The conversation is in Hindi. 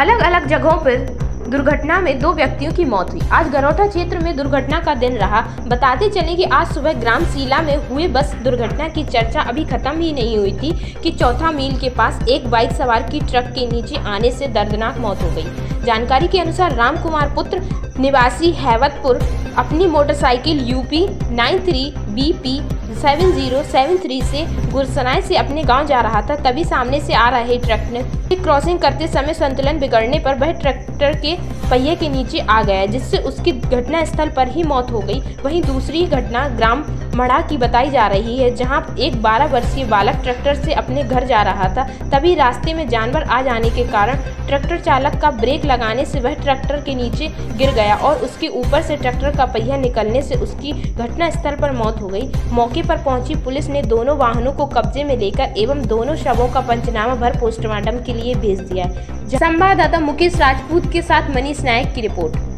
अलग अलग जगहों पर दुर्घटना में दो व्यक्तियों की मौत हुई। आज गरौठा क्षेत्र में दुर्घटना का दिन रहा। बताते चले कि आज सुबह ग्राम सीला में हुए बस दुर्घटना की चर्चा अभी खत्म ही नहीं हुई थी कि चौथा मील के पास एक बाइक सवार की ट्रक के नीचे आने से दर्दनाक मौत हो गई। जानकारी के अनुसार राम कुमार पुत्र निवासी हैवतपुर अपनी motorcycle UP nine three B P seven zero seven three से गुरसनाई से अपने गाँव जा रहा था, तभी सामने से आ रहे ट्रक ने क्रॉसिंग करते समय संतुलन बिगड़ने पर वह ट्रैक्टर के पहिए के नीचे आ गया, जिससे उसकी घटना स्थल पर ही मौत हो गई। वहीं दूसरी घटना ग्राम मड़ा की बताई जा रही है, जहाँ एक 12 वर्षीय बालक ट्रैक्टर से अपने घर जा रहा था, तभी रास्ते में जानवर आ जाने के कारण ट्रैक्टर चालक का ब्रेक लगाने से वह ट्रैक्टर के नीचे गिर गया और उसके ऊपर से ट्रैक्टर का पहिया निकलने से उसकी घटना स्थल पर मौत हो गई। मौके पर पहुँची पुलिस ने दोनों वाहनों को कब्जे में लेकर एवं दोनों शवों का पंचनामा भर पोस्टमार्टम के लिए भेज दिया संवाददाता मुकेश राजपूत के साथ मनीष नायक की रिपोर्ट।